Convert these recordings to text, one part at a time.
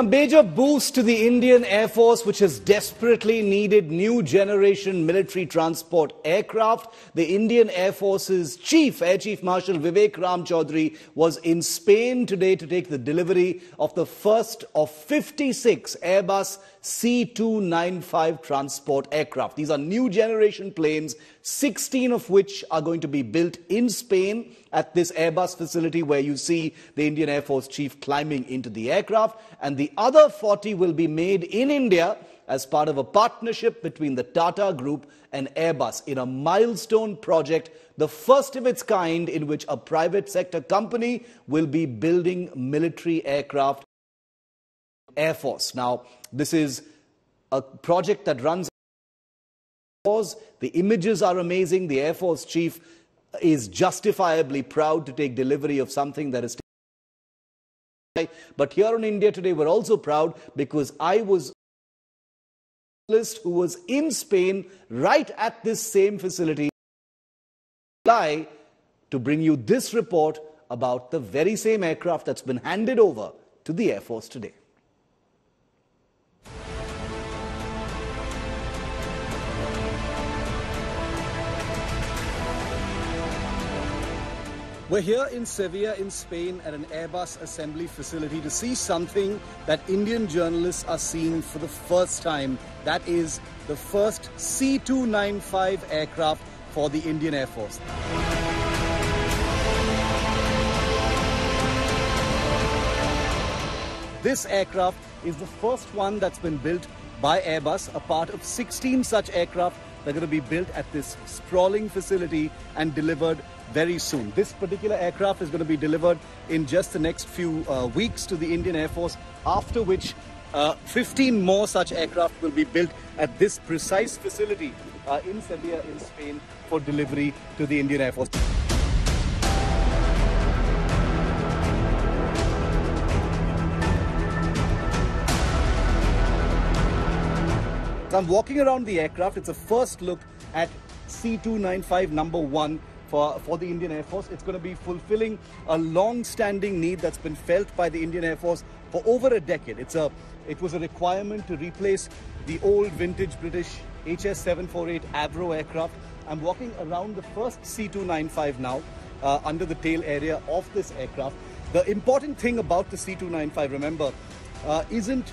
A major boost to the Indian Air Force, which has desperately needed new generation military transport aircraft. The Indian Air Force's chief, Air Chief Marshal Vivek Ram Chaudhary, was in Spain today to take the delivery of the first of 56 Airbus C295 transport aircraft. These are new generation planes, 16 of which are going to be built in Spain at this Airbus facility where you see the Indian Air Force chief climbing into the aircraft. And the other 40 will be made in India as part of a partnership between the Tata Group and Airbus in a milestone project, the first of its kind in which a private sector company will be building military aircraft Air Force. Now, this is a project that runs. The images are amazing. The Air Force chief is justifiably proud to take delivery of something that is. But here in India today, we're also proud because I was who was in Spain right at this same facility to bring you this report about the very same aircraft that's been handed over to the Air Force today. We're here in Sevilla in Spain at an Airbus assembly facility to see something that Indian journalists are seeing for the first time. That is the first C-295 aircraft for the Indian Air Force. This aircraft is the first one that's been built by Airbus, a part of 16 such aircraft that are going to be built at this sprawling facility and delivered very soon. This particular aircraft is going to be delivered in just the next few uh, weeks to the Indian Air Force, after which uh, 15 more such aircraft will be built at this precise facility uh, in Sevilla in Spain for delivery to the Indian Air Force. So I'm walking around the aircraft. It's a first look at C295 number one for, for the Indian Air Force. It's going to be fulfilling a long-standing need that's been felt by the Indian Air Force for over a decade. It's a, it was a requirement to replace the old vintage British HS-748 Avro aircraft. I'm walking around the first C295 now uh, under the tail area of this aircraft. The important thing about the C295, remember, uh, isn't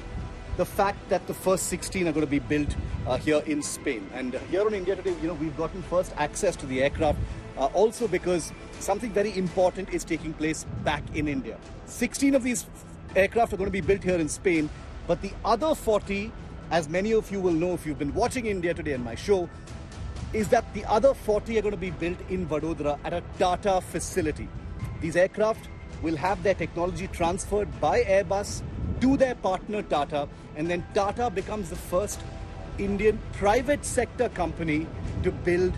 the fact that the first 16 are going to be built uh, here in Spain. And uh, here in India today, you know, we've gotten first access to the aircraft uh, also because something very important is taking place back in India. 16 of these aircraft are going to be built here in Spain, but the other 40, as many of you will know if you've been watching India Today and my show, is that the other 40 are going to be built in Vadodara at a Tata facility. These aircraft will have their technology transferred by Airbus to their partner Tata, and then Tata becomes the first Indian private sector company to build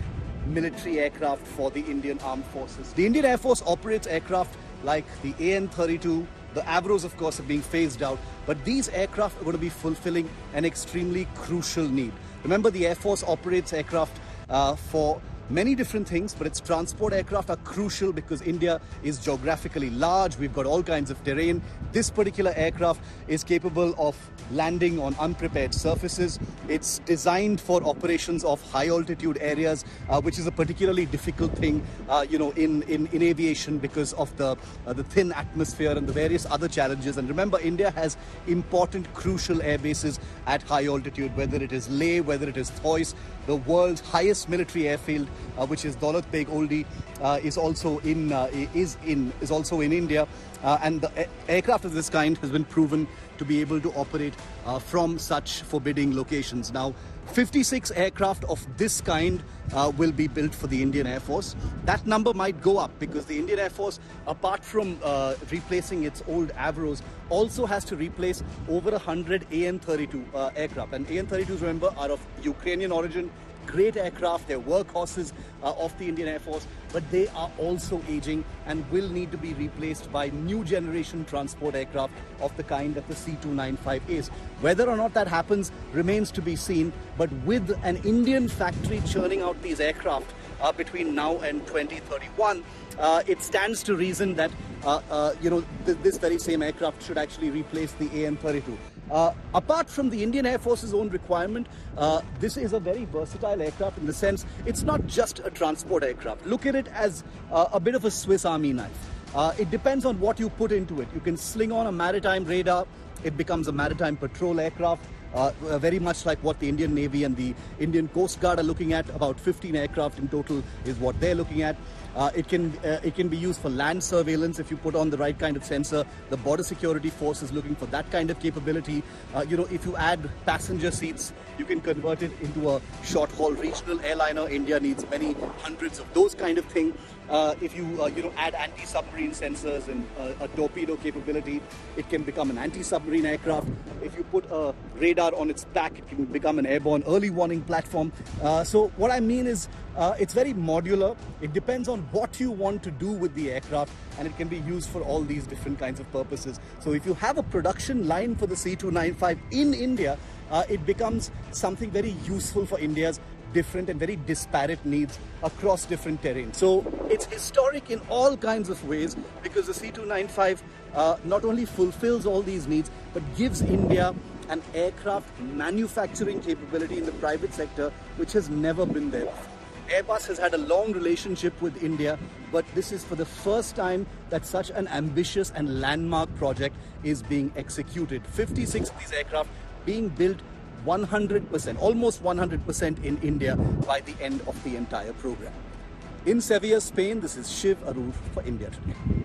military aircraft for the Indian Armed Forces. The Indian Air Force operates aircraft like the AN-32, the Avros, of course, are being phased out, but these aircraft are going to be fulfilling an extremely crucial need. Remember, the Air Force operates aircraft uh, for many different things, but its transport aircraft are crucial because India is geographically large. We've got all kinds of terrain. This particular aircraft is capable of landing on unprepared surfaces. It's designed for operations of high altitude areas, uh, which is a particularly difficult thing, uh, you know, in, in, in aviation because of the, uh, the thin atmosphere and the various other challenges. And remember, India has important, crucial air bases at high altitude, whether it is Leh, whether it is Thoise, the world's highest military airfield which is Daulat Beg Oldi, uh, is also in uh, is in is also in India, and the aircraft of this kind has been proven to be able to operate from such forbidding locations. Now, 56 aircraft of this kind uh, will be built for the Indian Air Force. That number might go up because the Indian Air Force, apart from uh, replacing its old Avros, also has to replace over 100 AN-32 uh, aircraft. And AN-32s, remember, are of Ukrainian origin great aircraft, they're workhorses uh, of the Indian Air Force, but they are also aging and will need to be replaced by new generation transport aircraft of the kind that the C295 is. Whether or not that happens remains to be seen, but with an Indian factory churning out these aircraft, uh, between now and 2031, uh, it stands to reason that uh, uh, you know th- this very same aircraft should actually replace the AN-32. Uh, apart from the Indian Air Force's own requirement, uh, this is a very versatile aircraft in the sense it's not just a transport aircraft. Look at it as uh, a bit of a Swiss Army knife. Uh, it depends on what you put into it. You can sling on a maritime radar, it becomes a maritime patrol aircraft. Uh, uh, very much like what the Indian Navy and the Indian Coast Guard are looking at. About 15 aircraft in total is what they're looking at. Uh, it can uh, it can be used for land surveillance if you put on the right kind of sensor. The border security force is looking for that kind of capability. Uh, you know, if you add passenger seats, you can convert it into a short haul regional airliner. India needs many hundreds of those kind of thing. Uh, if you uh, you know add anti-submarine sensors and a torpedo capability, it can become an anti-submarine aircraft. If you put a radar on its back, it can become an airborne early warning platform. Uh, so what I mean is, uh, it's very modular. It depends on what you want to do with the aircraft, and it can be used for all these different kinds of purposes. So if you have a production line for the C295 in India, uh, it becomes something very useful for India's different and very disparate needs across different terrains. So it's historic in all kinds of ways because the C295 uh, not only fulfills all these needs but gives India an aircraft manufacturing capability in the private sector which has never been there. Airbus has had a long relationship with India, but this is for the first time that such an ambitious and landmark project is being executed. 56 of these aircraft being built 100%, almost 100% in India by the end of the entire program. In Sevilla, Spain, this is Shiv Aroor for India Today.